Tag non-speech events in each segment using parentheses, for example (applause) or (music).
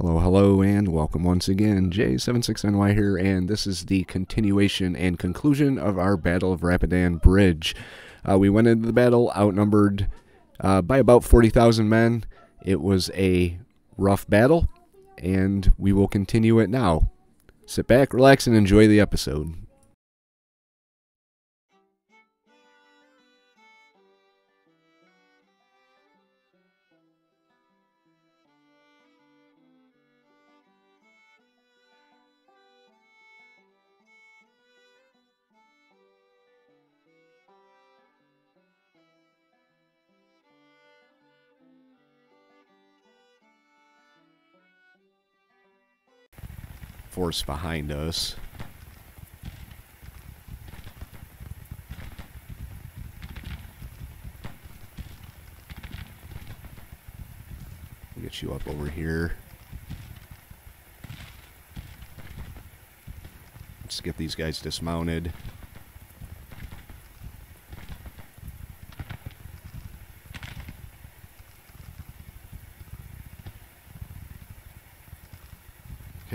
Hello, hello, and welcome once again. J76NY here, and this is the continuation and conclusion of our Battle of Rapidan Bridge. Uh, we went into the battle outnumbered uh, by about 40,000 men. It was a rough battle, and we will continue it now. Sit back, relax, and enjoy the episode. Force behind us. Get you up over here. Let's get these guys dismounted.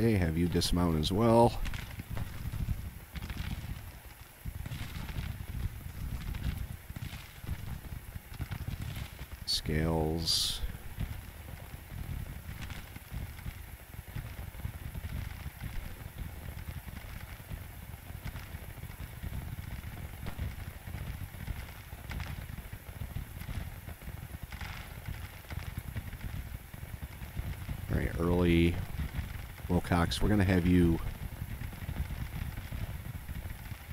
Okay, have you dismount as well. Scales. Very early Wilcox, we're going to have you,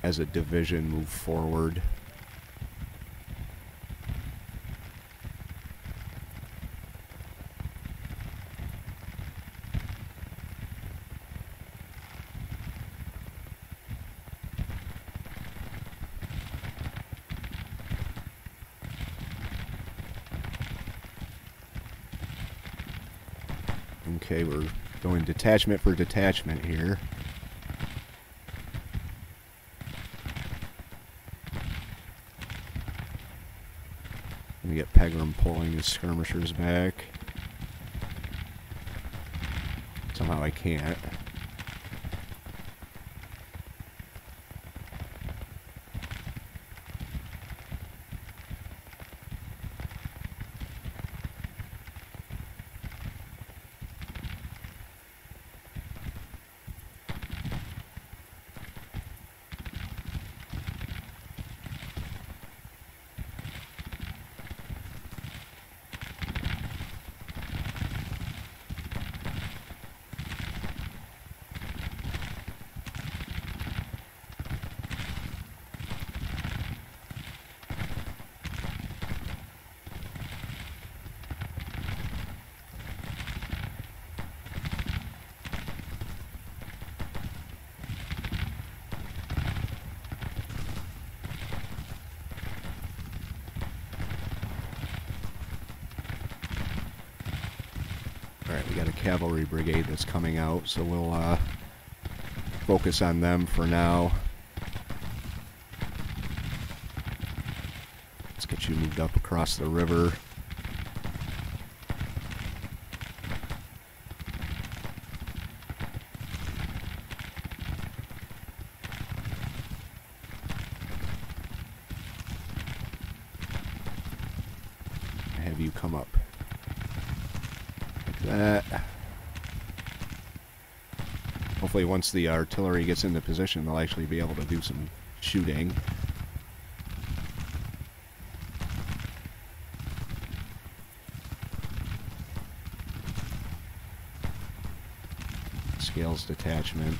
as a division, move forward. Okay, we're going detachment for detachment here. Let me get Pegram pulling his skirmishers back. Somehow I can't. Cavalry brigade that's coming out, so we'll uh, focus on them for now. Let's get you moved up across the river. Have you come up that. Hopefully once the artillery gets into position, they'll actually be able to do some shooting. Scales detachment.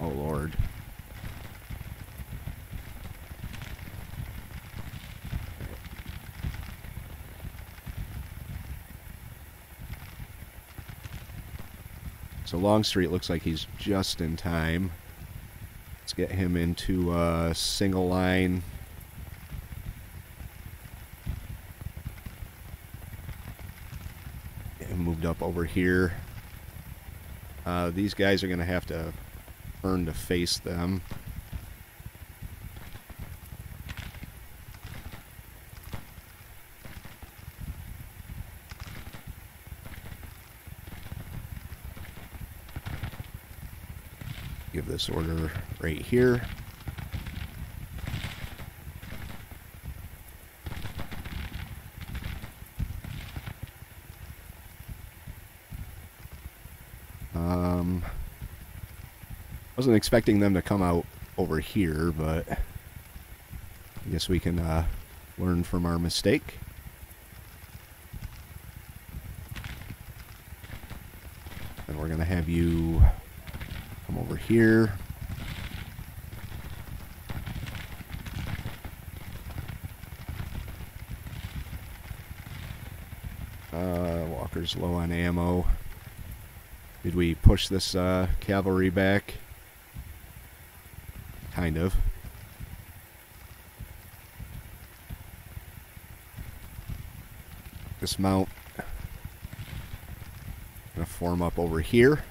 Oh lord. So Longstreet looks like he's just in time. Let's get him into a single line. Moved up over here. Uh, these guys are going to have to earn to face them. give this order right here. Um, wasn't expecting them to come out over here, but I guess we can uh, learn from our mistake. And we're going to have you over here. Uh, Walker's low on ammo. Did we push this uh, cavalry back? Kind of. Dismount. Gonna form up over here.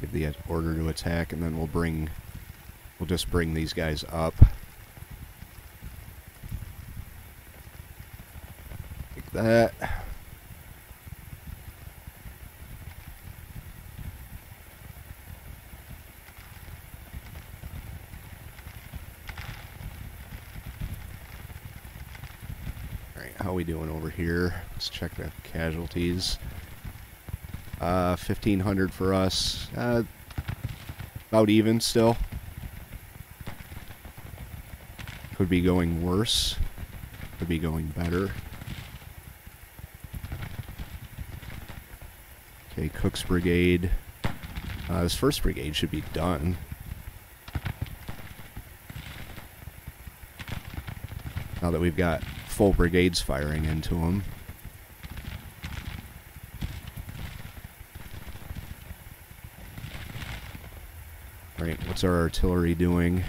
Give the order to attack, and then we'll bring We'll just bring these guys up. Like that. How we doing over here? Let's check the casualties. Uh, 1500 for us. Uh, about even still. Could be going worse. Could be going better. Okay, Cooke's Brigade. Uh, this first brigade should be done. Now that we've got full brigades firing into them. Right, what's our artillery doing?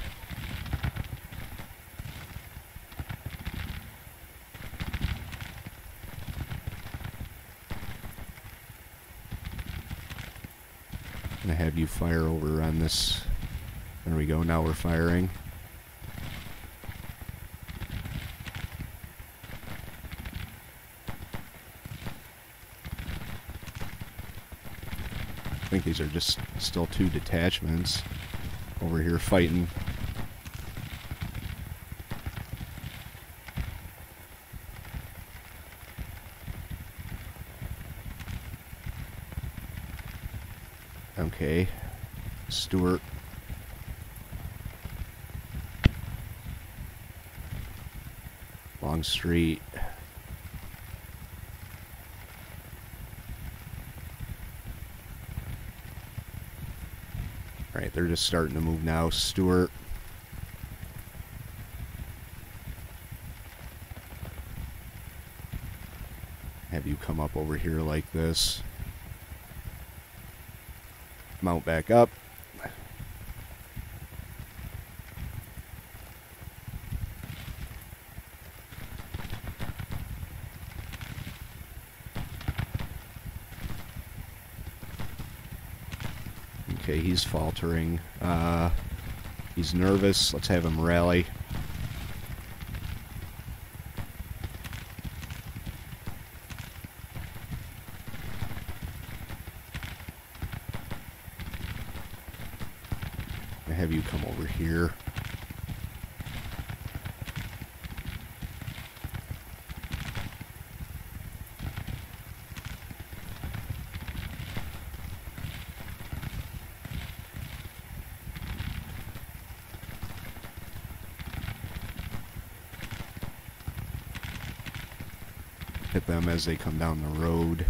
I'm gonna have you fire over on this. There we go, now we're firing. I think these are just still two detachments over here fighting Okay. Stuart. Longstreet. Alright, they're just starting to move now. Stuart. Have you come up over here like this mount back up. Okay, faltering. Uh, he's nervous. Let's have him rally. have you come over here. Hit them as they come down the road.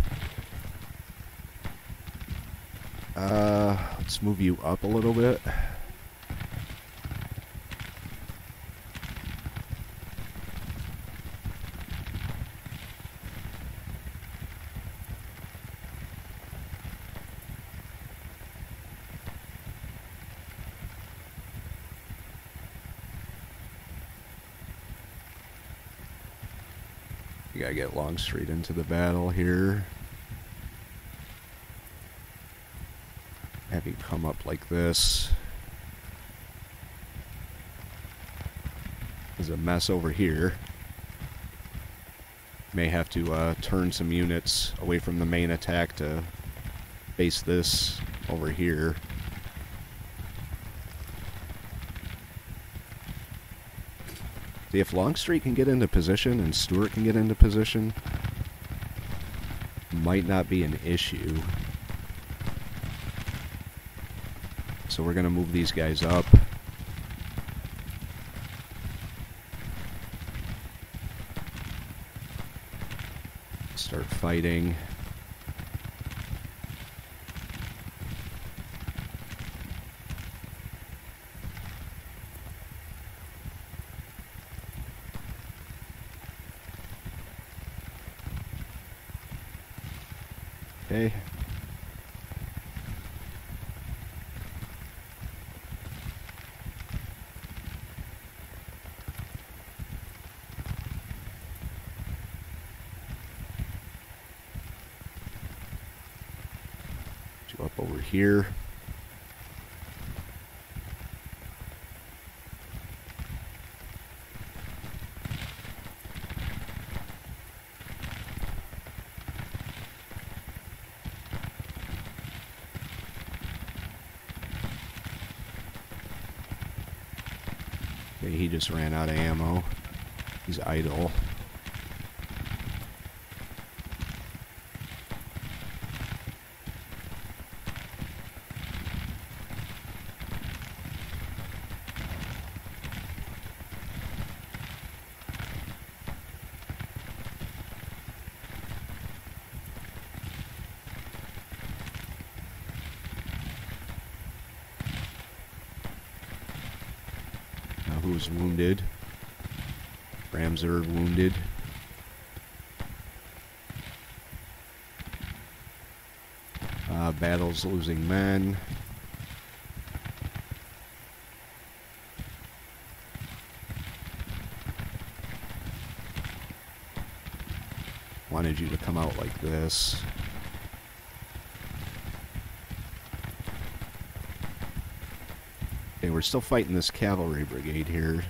Uh, let's move you up a little bit. Gotta get Longstreet into the battle here. Have you come up like this. There's a mess over here. May have to uh, turn some units away from the main attack to face this over here. If Longstreet can get into position and Stuart can get into position, might not be an issue. So we're going to move these guys up. Start fighting. Okay. You up over here. Okay, he just ran out of ammo. He's idle. Now who's wounded? Ramseur wounded. Uh, battles losing men. Wanted you to come out like this. We're still fighting this cavalry brigade here.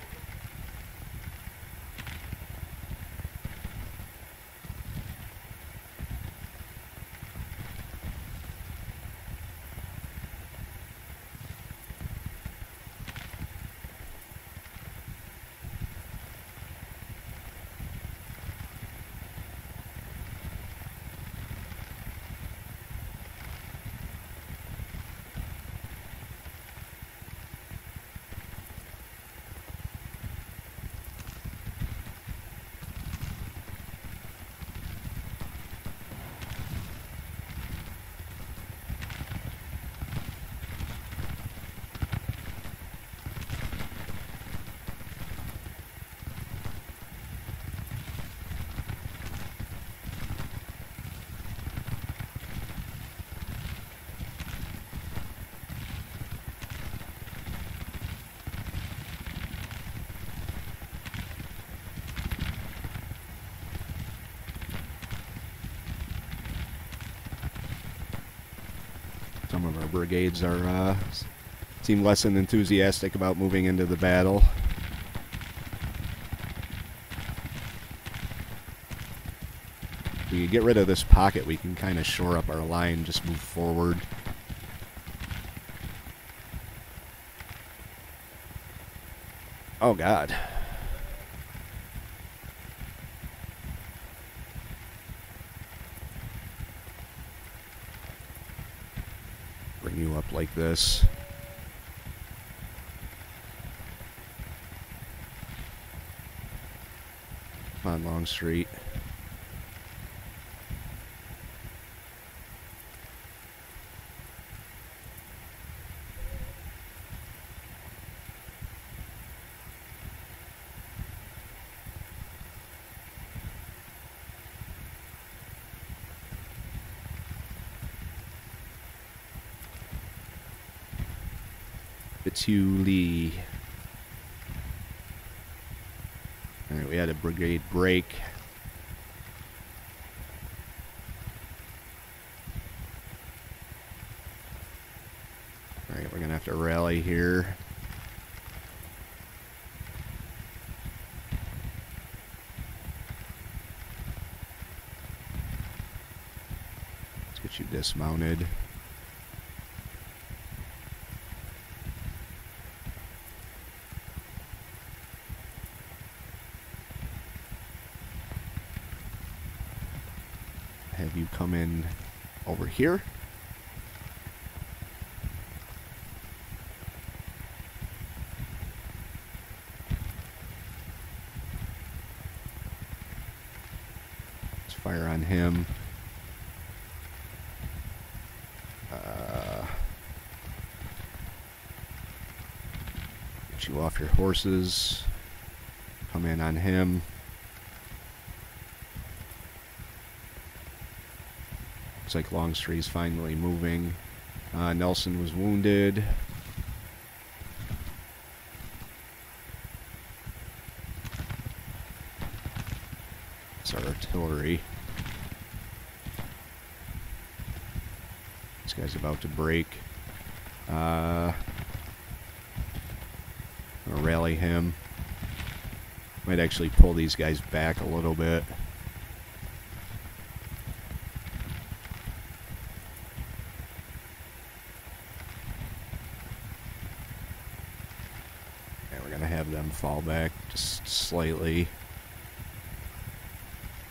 Some of our brigades are uh, seem less than enthusiastic about moving into the battle. If we get rid of this pocket, we can kind of shore up our line, just move forward. Oh God. Bring you up like this. Come on, Longstreet. To Lee. All right, we had a brigade break. All right, we're going to have to rally here. Let's get you dismounted. Here? Let's fire on him. Uh, get you off your horses. Come in on him. Looks like Longstreet's finally moving. Uh, Nelson was wounded. It's our artillery. This guy's about to break. Uh, rally him. Might actually pull these guys back a little bit. And we're gonna have them fall back just slightly.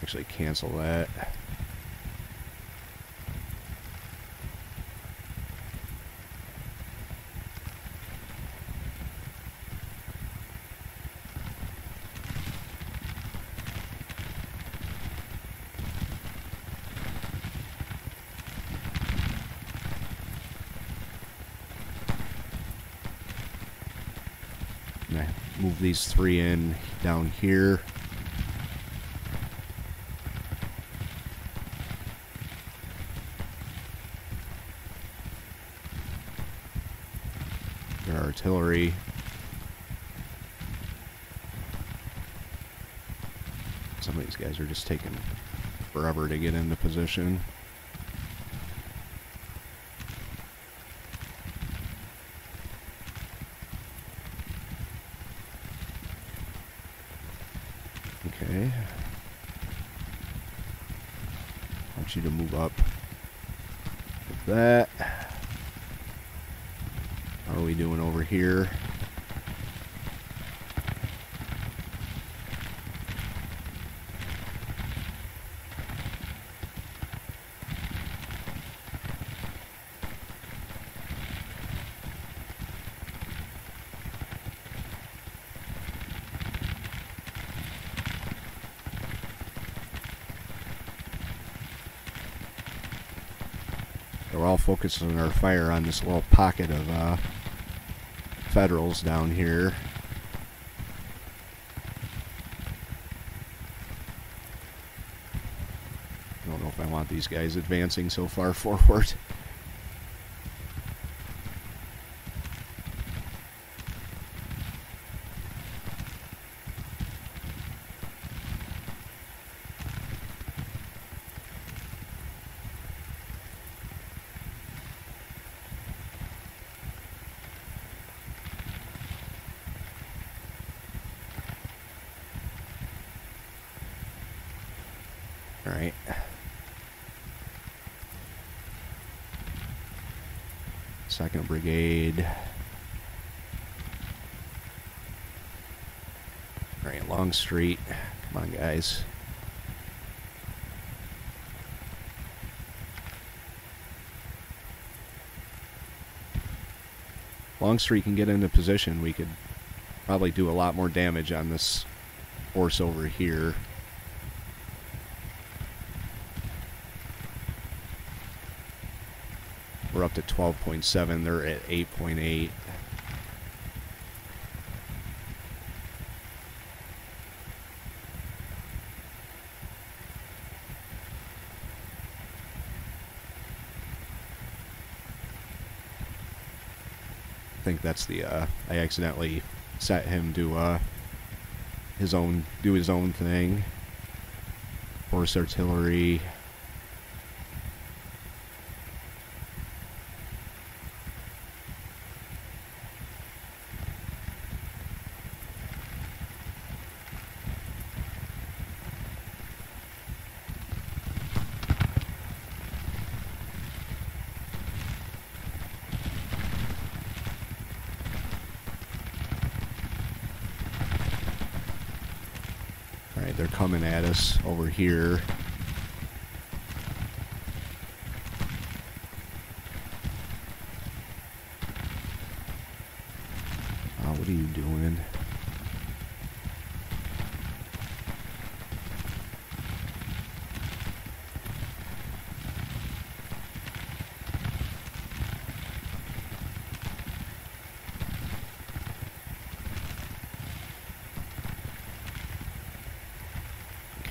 Actually cancel that. Move these three in down here. Their artillery. Some of these guys are just taking forever to get into position. Okay. I want you to move up with that. How are we doing over here? We're all focusing our fire on this little pocket of uh, Federals down here. I don't know if I want these guys advancing so far (laughs) forward. Alright. Brigade. Alright, Longstreet. Come on, guys. Longstreet can get into position. We could probably do a lot more damage on this horse over here. To 12.7. They're at 8.8. I think that's the uh, I accidentally set him to uh, his own do his own thing. Horse artillery. Alright, they're coming at us over here. Oh, what are you doing?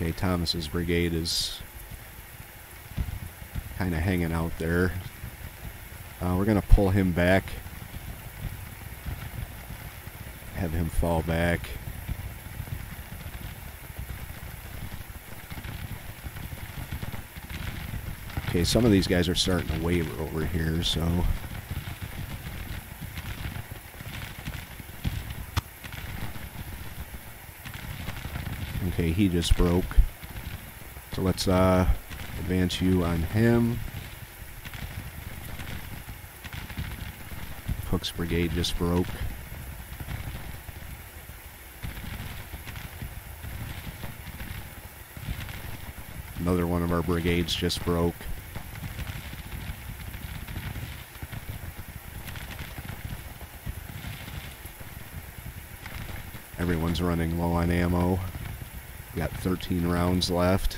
Okay, Thomas's brigade is kind of hanging out there. Uh, we're going to pull him back. Have him fall back. Okay, some of these guys are starting to waver over here, so... Okay, he just broke. So let's uh, advance you on him. Hook's brigade just broke. Another one of our brigades just broke. Everyone's running low on ammo. Got 13 rounds left.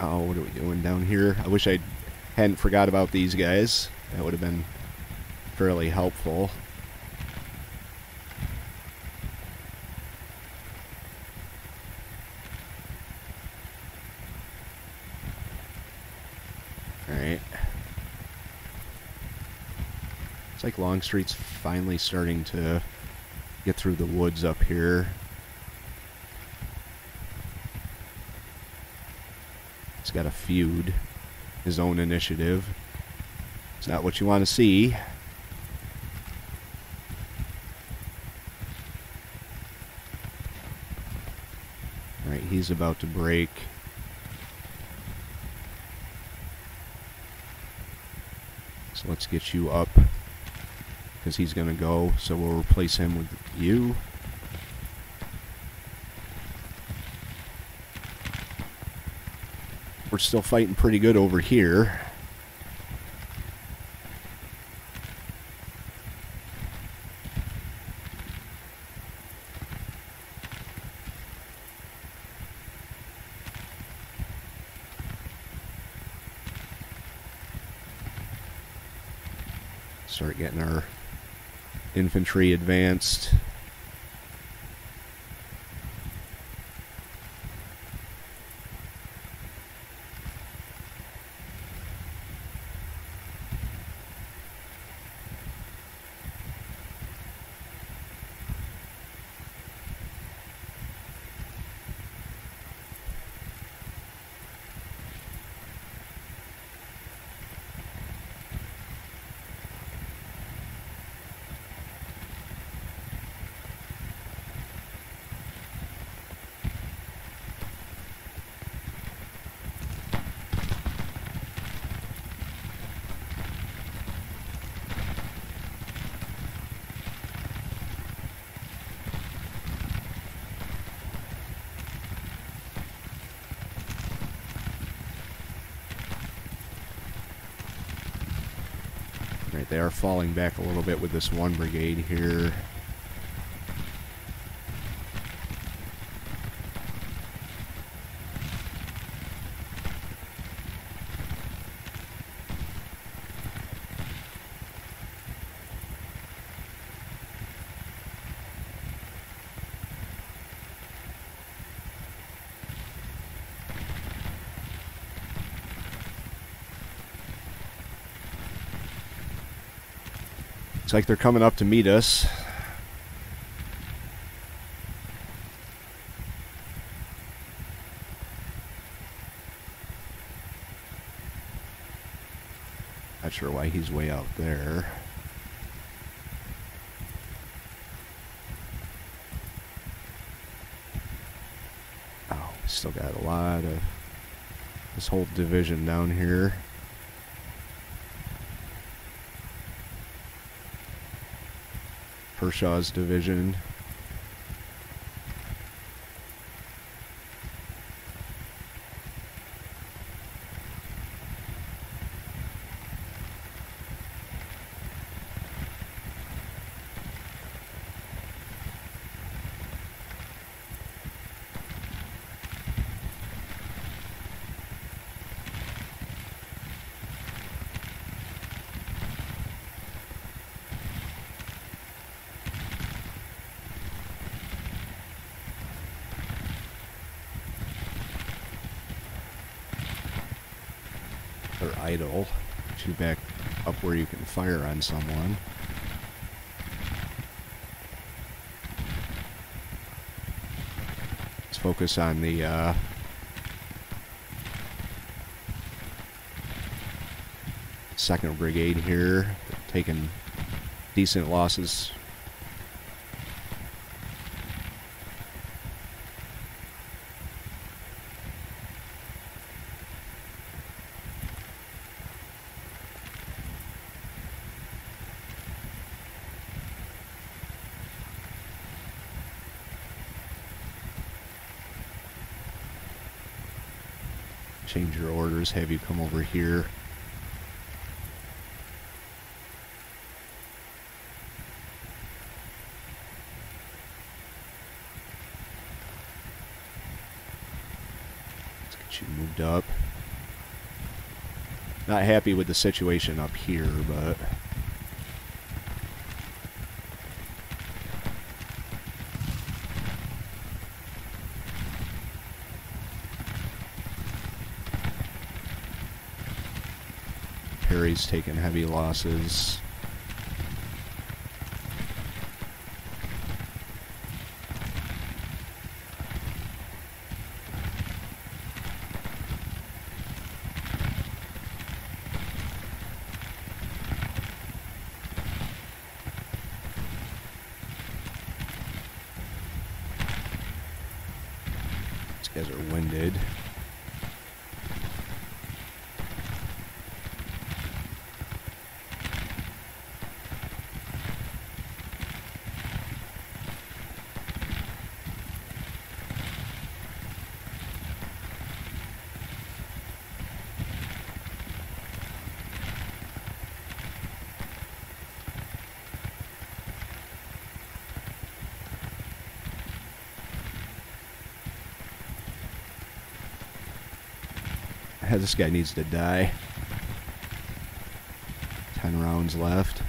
Oh, what are we doing down here? I wish I hadn't forgot about these guys. That would have been fairly helpful. Alright. It's like Longstreet's finally starting to get through the woods up here. He's got a feud, his own initiative. It's not what you want to see. Alright, he's about to break. So let's get you up because he's going to go. So we'll replace him with you. We're still fighting pretty good over here. Start getting our infantry advanced. Right, they are falling back a little bit with this one brigade here. Looks like they're coming up to meet us. Not sure why he's way out there. Oh, still got a lot of this whole division down here. Kershaw's division. or idle. You back up where you can fire on someone. Let's focus on the uh, second brigade here, taking decent losses your orders, have you come over here. Let's get you moved up. Not happy with the situation up here, but... Perry's taking heavy losses. These guys are winded. This guy needs to die. Ten rounds left.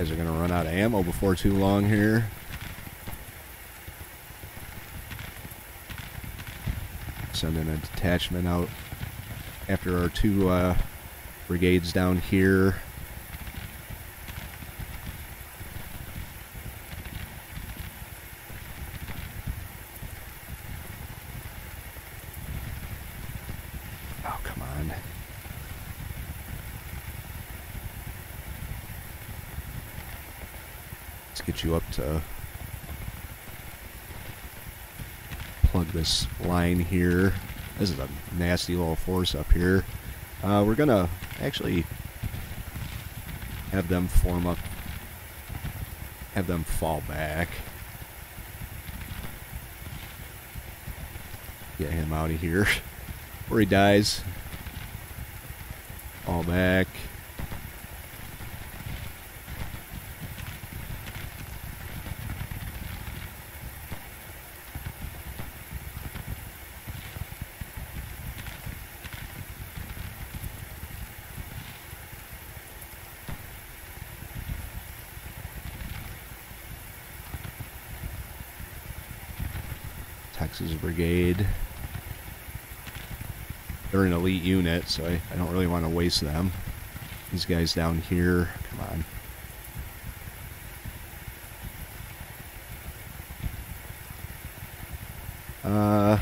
guys are going to run out of ammo before too long here. Sending a detachment out after our two uh, brigades down here. Oh, come on. Get you up to plug this line here. This is a nasty little force up here. Uh, we're gonna actually have them form up, have them fall back. Get him out of here. (laughs) Where he dies. Fall back. Texas Brigade. They're an elite unit, so I, I don't really want to waste them. These guys down here, come on. Uh,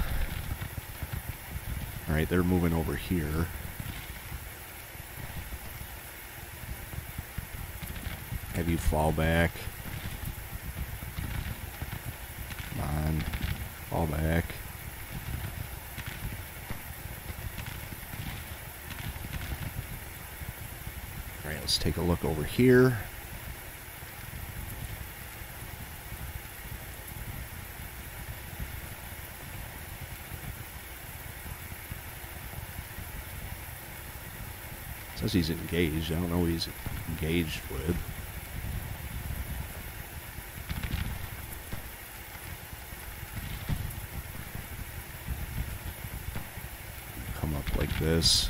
Alright, they're moving over here. Have you fall back. Come on. Fall back. Alright, let's take a look over here. Says he's engaged. I don't know who he's engaged with. Come up like this.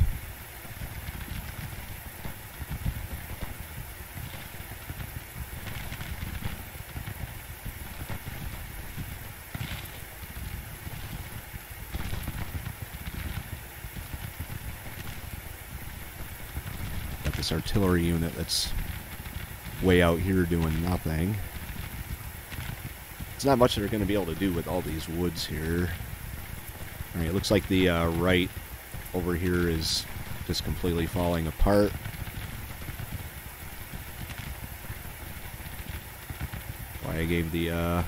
Got this artillery unit that's way out here doing nothing. It's not much they're going to be able to do with all these woods here. Alright, it looks like the uh, right over here is just completely falling apart. Why I gave the uh,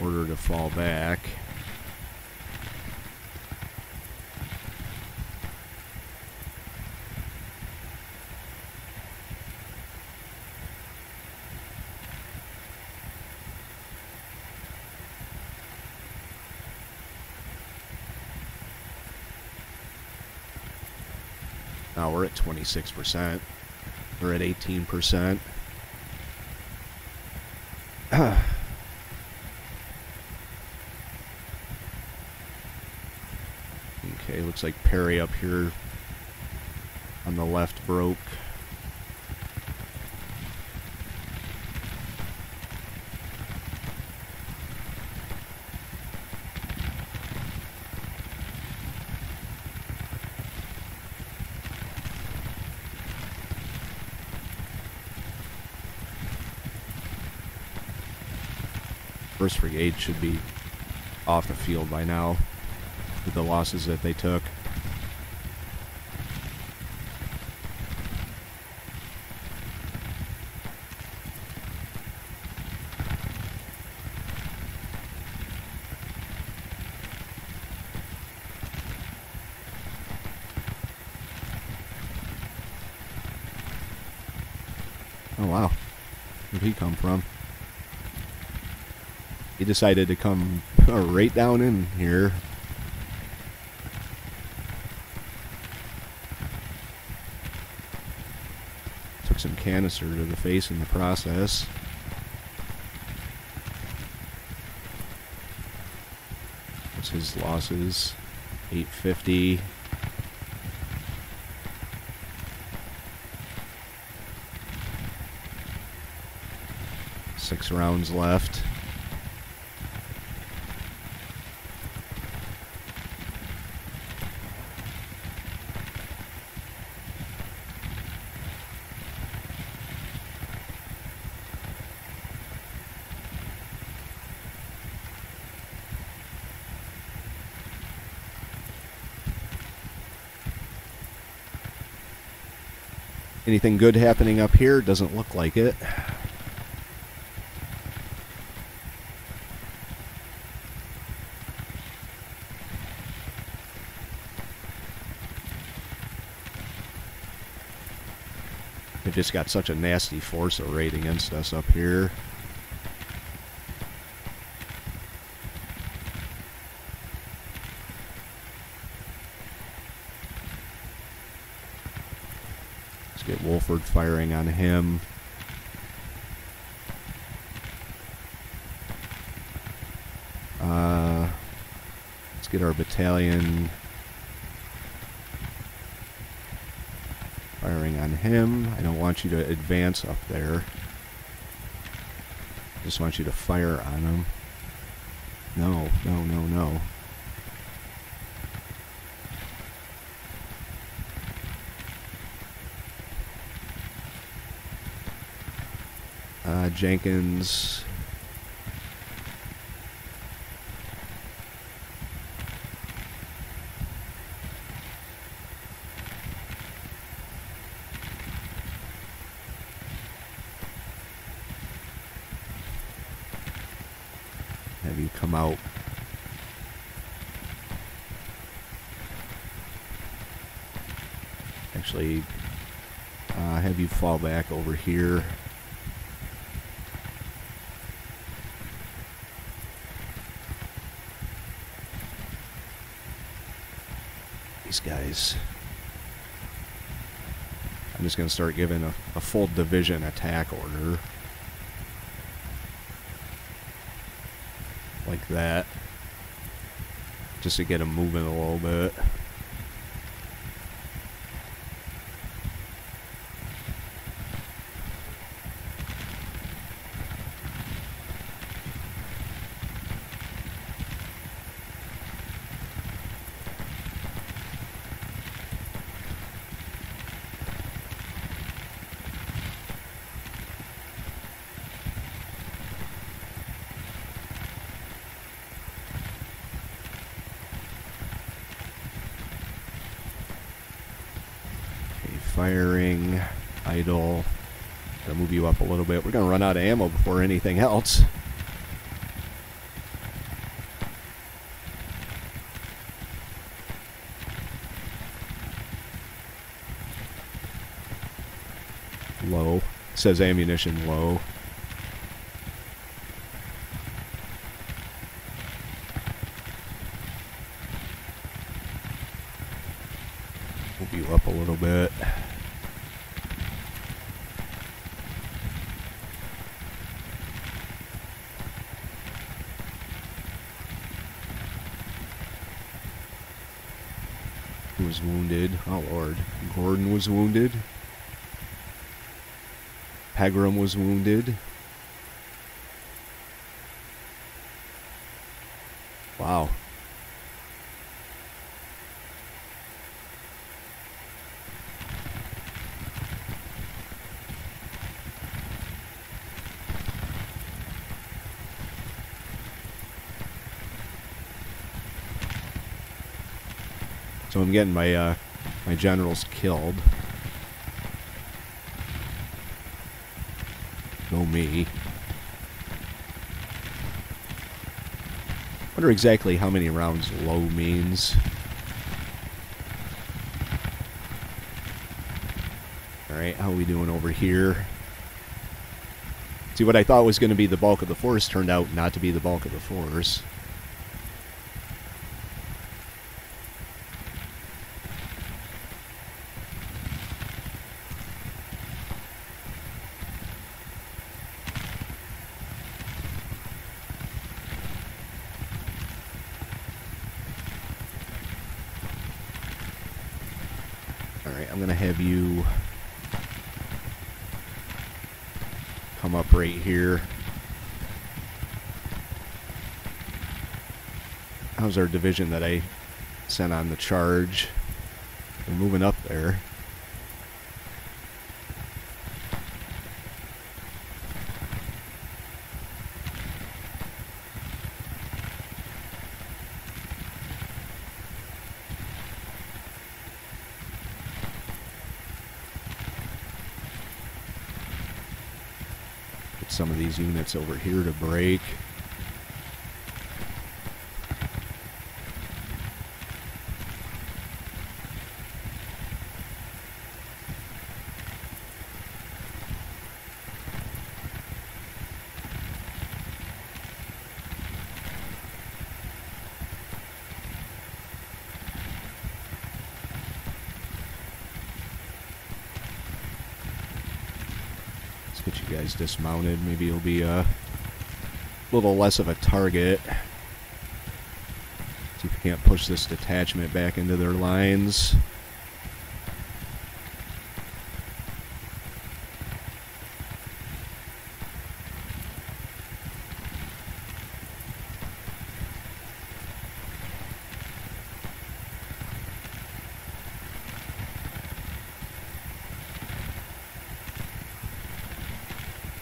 order to fall back. Now we're at 26%. We're at 18%. (sighs) okay, looks like Perry up here on the left broke. Should be off the field by now with the losses that they took. Oh wow. Where'd he come from? He decided to come uh, right down in here. Took some canister to the face in the process. What's his losses? 850. Six rounds left. Anything good happening up here? Doesn't look like it. They've just got such a nasty force arrayed against us up here. Let's get Wolford firing on him. Uh, let's get our battalion firing on him. I don't want you to advance up there. Just want you to fire on him. No, no, no, no. Uh, Jenkins. Have you come out? Actually, uh, have you fall back over here. Guys. I'm just going to start giving a, a full division attack order. Like that. Just to get them moving a little bit. firing, idle. Gonna move you up a little bit. We're gonna run out of ammo before anything else. Low. says ammunition low. Move you up a little bit. Who wounded? Oh lord. Gordon was wounded. Pegram was wounded. Wow. So Getting my uh, my generals killed. Go me. Wonder exactly how many rounds low means. Alright, how are we doing over here? See, what I thought was going to be the bulk of the force turned out not to be the bulk of the force. Alright, I'm going to have you right here. How's our division that I sent on the charge? We're moving up there. Get some of these units over here to break. Let's get you guys dismounted. Maybe you'll be uh, a little less of a target. See if we can't push this detachment back into their lines.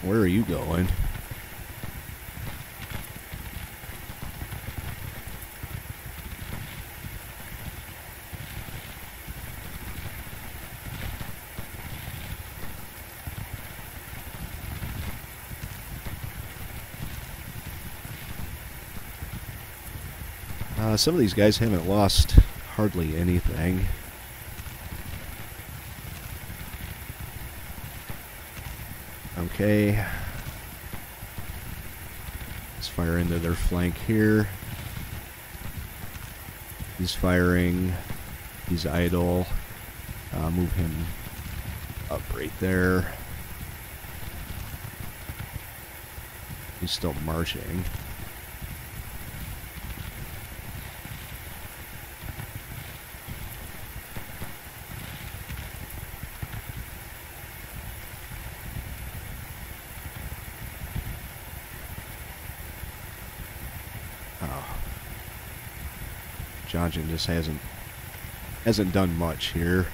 Where are you going? Uh, some of these guys haven't lost hardly anything. Okay. Let's fire into their flank here. He's firing. He's idle. Uh, move him up right there. He's still marching. Oh. Johnson just hasn't hasn't done much here.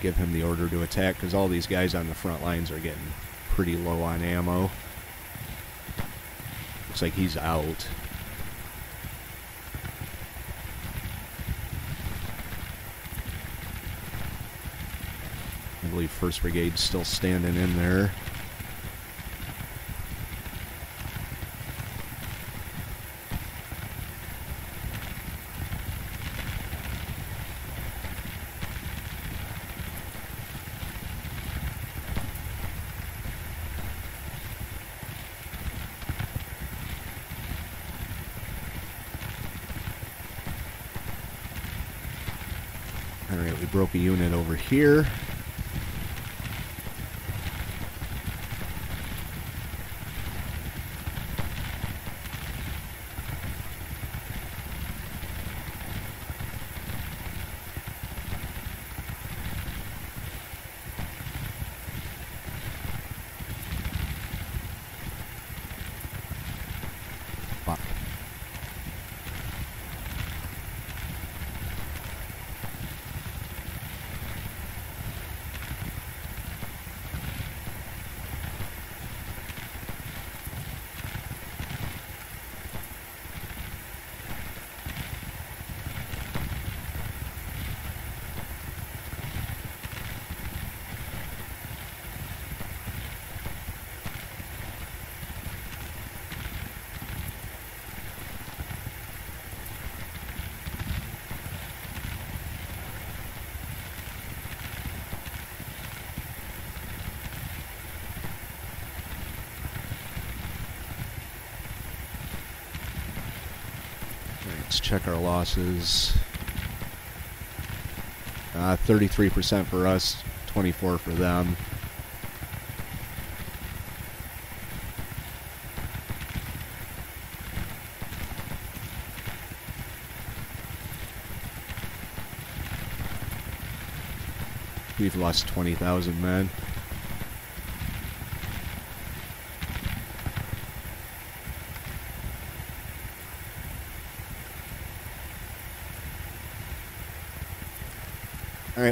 Give him the order to attack because all these guys on the front lines are getting pretty low on ammo. Looks like he's out. I believe 1st Brigade's still standing in there. Alright, we broke a unit over here. Fuck. Alright, Let's check our losses. Uh, 33% for us, 24 for them. We've lost 20,000 men.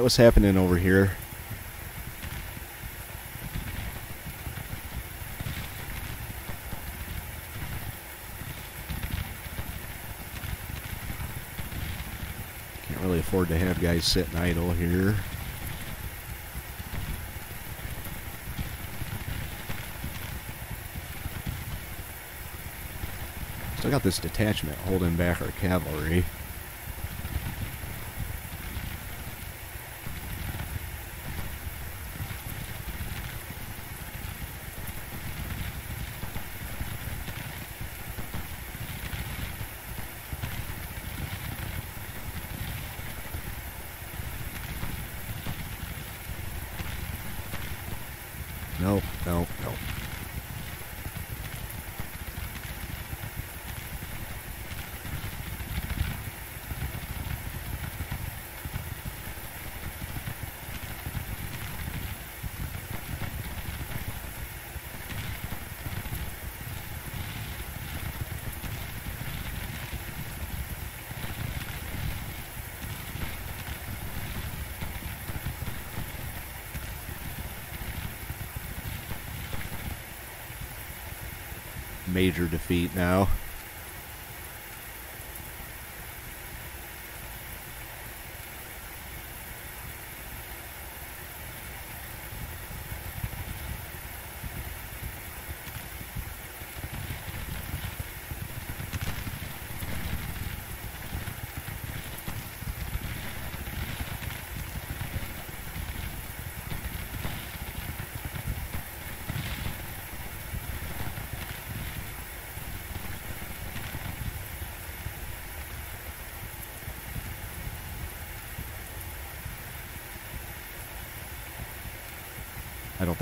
What's happening over here? Can't really afford to have guys sitting idle here. Still got this detachment holding back our cavalry. Major defeat now.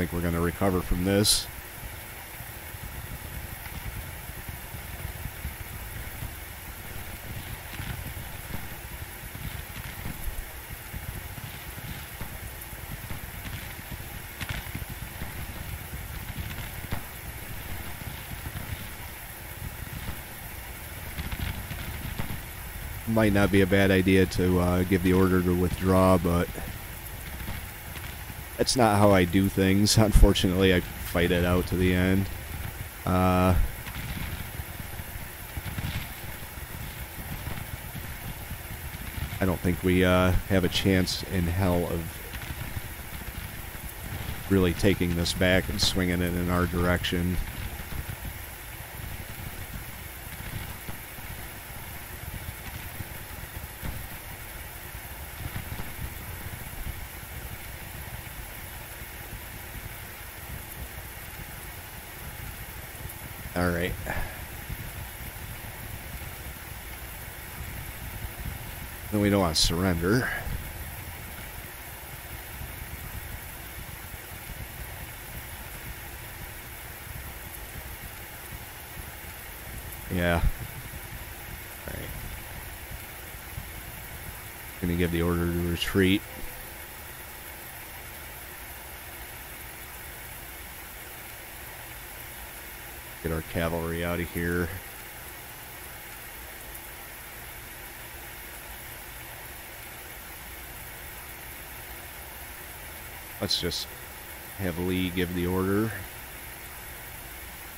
Think we're going to recover from this. might not be a bad idea to uh, give the order to withdraw, but that's not how I do things. (laughs) Unfortunately, I fight it out to the end. Uh, I don't think we uh, have a chance in hell of really taking this back and swinging it in our direction. Alright. Then we don't want to surrender. Yeah. Alright. Gonna give the order to retreat. Cavalry out of here. Let's just have Lee give the order.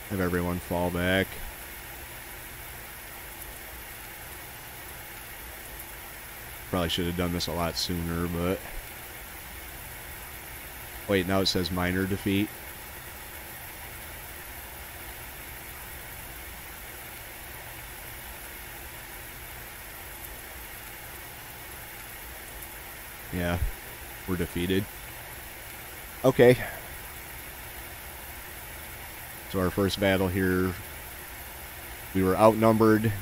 Have everyone fall back. Probably should have done this a lot sooner, but... Wait, now it says minor defeat. Yeah, we're defeated. Okay. So our first battle here, we were outnumbered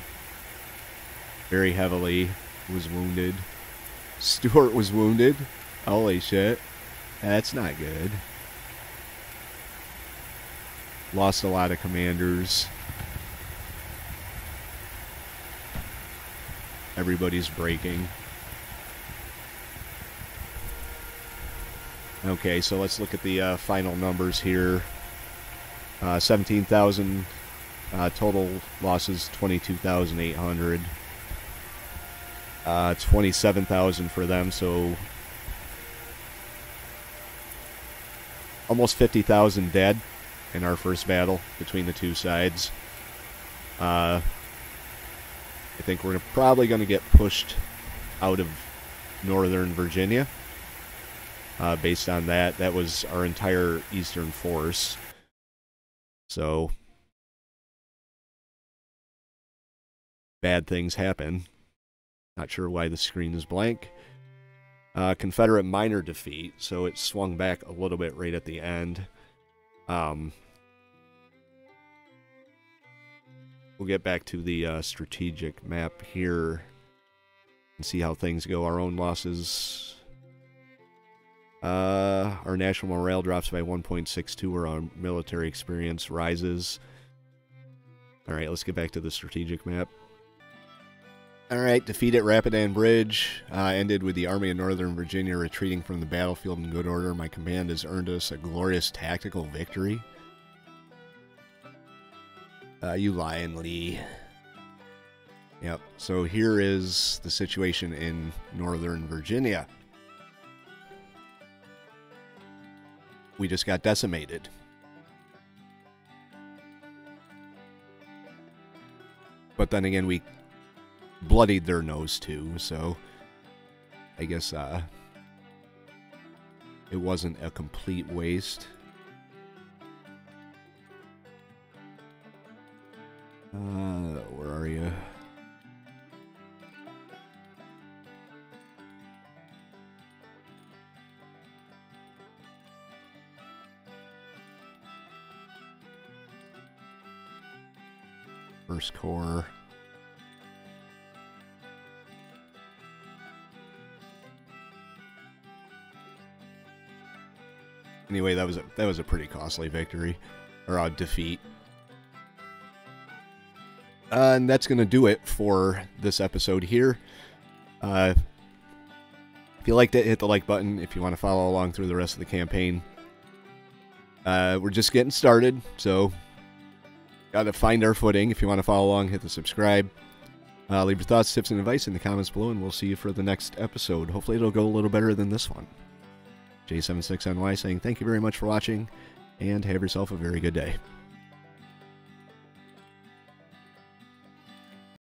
very heavily, was wounded. (laughs) Stuart was wounded. Holy shit. That's not good. Lost a lot of commanders. Everybody's breaking. Okay, so let's look at the uh, final numbers here. Uh, 17,000 uh, total losses, 22,800. Uh, 27,000 for them, so almost 50,000 dead in our first battle between the two sides. Uh, I think we're probably going to get pushed out of northern Virginia. Uh, based on that, that was our entire eastern force. So, bad things happen. Not sure why the screen is blank. Uh, Confederate minor defeat, so it swung back a little bit right at the end. Um, we'll get back to the uh, strategic map here and see how things go. Our own losses uh, our national morale drops by 1.62, or our military experience rises. Alright, let's get back to the strategic map. Alright, defeat at Rapidan Bridge. Uh, ended with the Army of Northern Virginia retreating from the battlefield in good order. My command has earned us a glorious tactical victory. Uh, you lying, Lee. Yep, so here is the situation in Northern Virginia. We just got decimated. But then again, we bloodied their nose too, so I guess uh, it wasn't a complete waste. Uh, where are you? First Corps. Anyway, that was a, that was a pretty costly victory or a defeat. Uh, and that's going to do it for this episode here. Uh, if you liked it, hit the like button. If you want to follow along through the rest of the campaign, uh, we're just getting started, so got to find our footing. If you want to follow along, hit the subscribe. Uh, leave your thoughts, tips, and advice in the comments below, and we'll see you for the next episode. Hopefully, it'll go a little better than this one. J76NY saying thank you very much for watching, and have yourself a very good day.